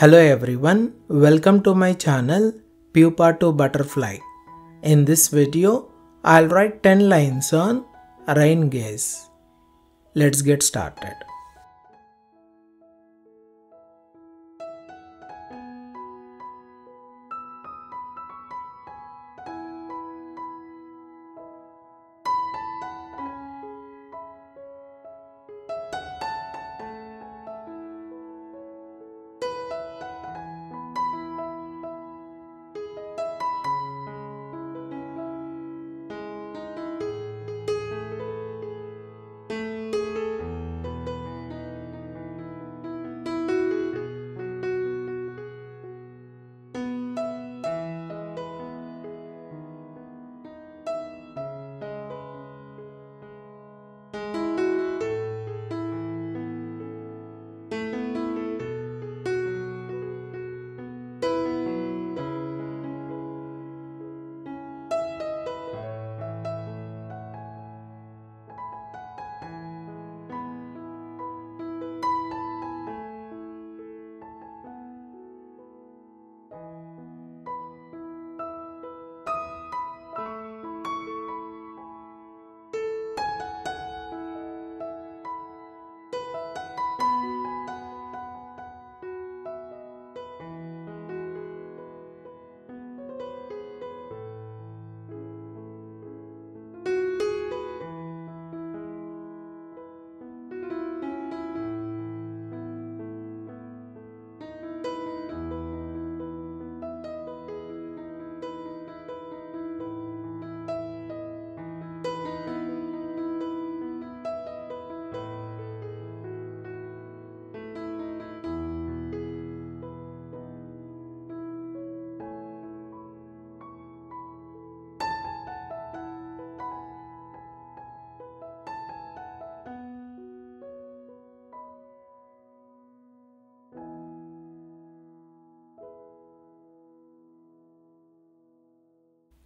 Hello everyone, welcome to my channel Pupa to Butterfly. In this video, I'll write 10 lines on rain gauge. Let's get started.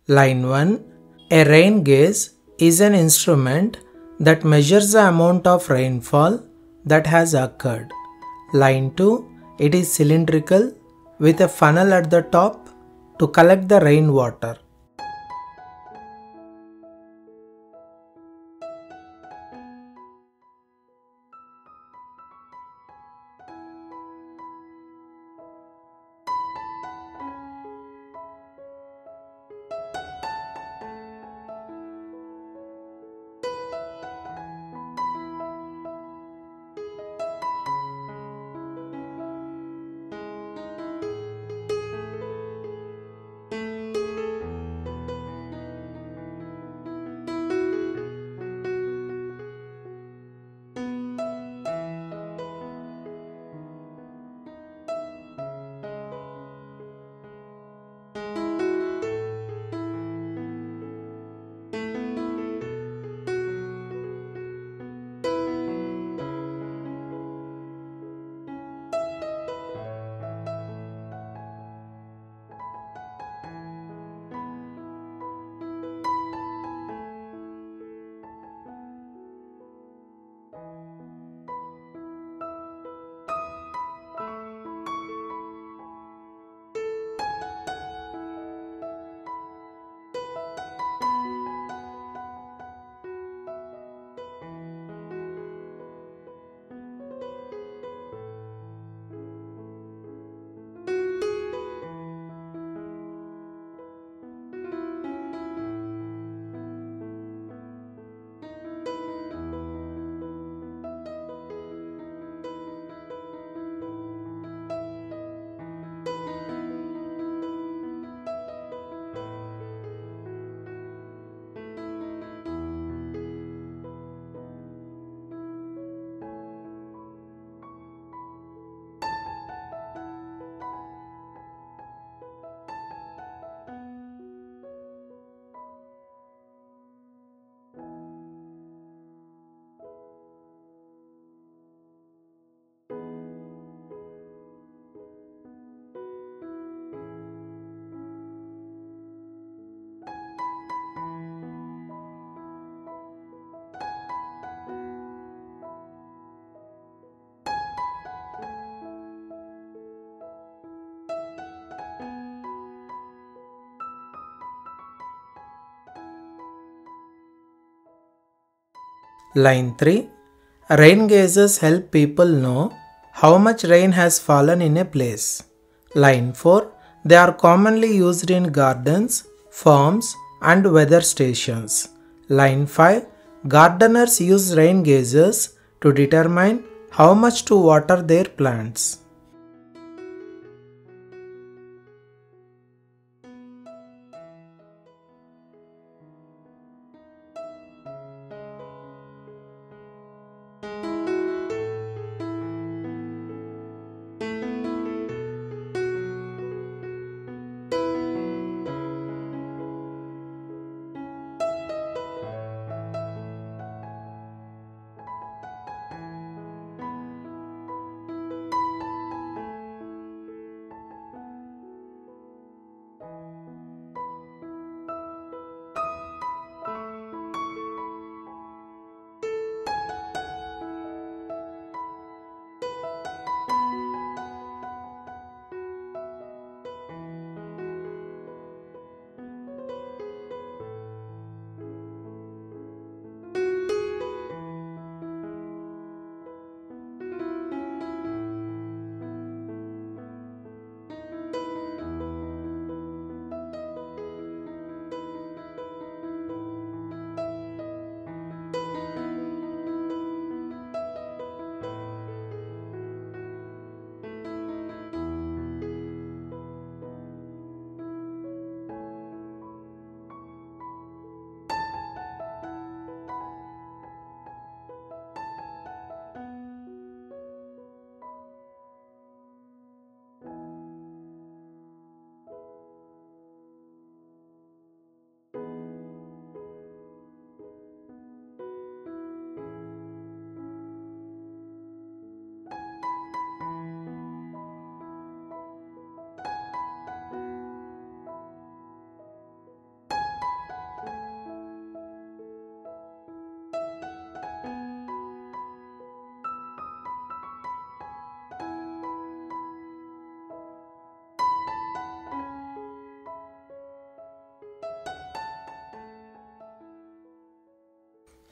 Line 1 A rain gauge is an instrument that measures the amount of rainfall that has occurred. Line 2 It is cylindrical with a funnel at the top to collect the rainwater. Line 3 Rain gauges help people know how much rain has fallen in a place. Line 4 They are commonly used in gardens, farms, and weather stations. Line 5 Gardeners use rain gauges to determine how much to water their plants.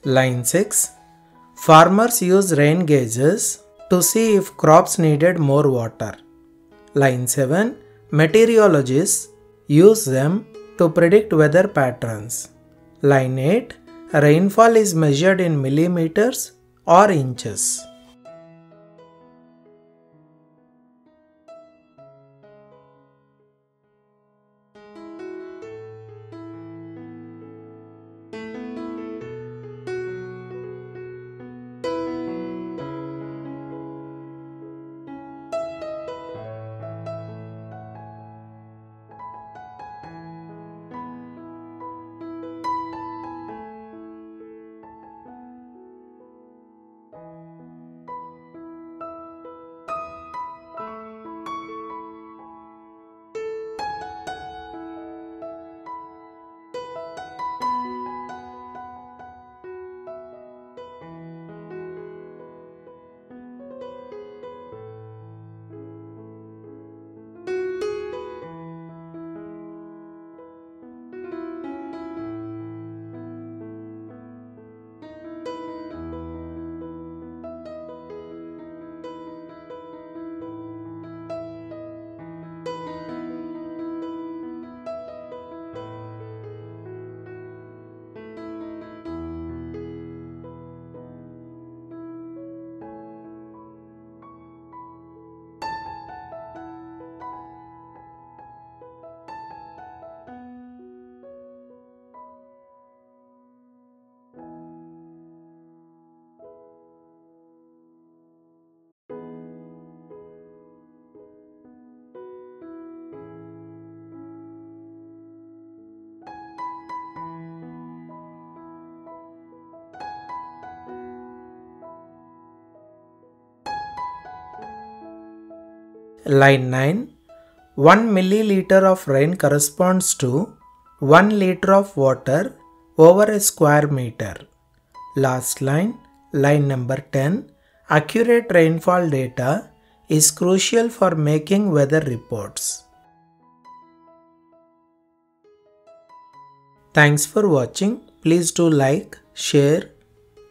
Line 6 Farmers use rain gauges to see if crops needed more water. Line 7 Meteorologists use them to predict weather patterns. Line 8 Rainfall is measured in millimeters or inches. Line 9 1 milliliter of rain corresponds to 1 liter of water over a square meter. Last line, line number 10 Accurate rainfall data is crucial for making weather reports. Thanks for watching. Please do like, share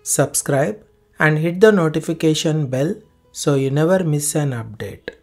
subscribe and hit the notification bell so you never miss an update.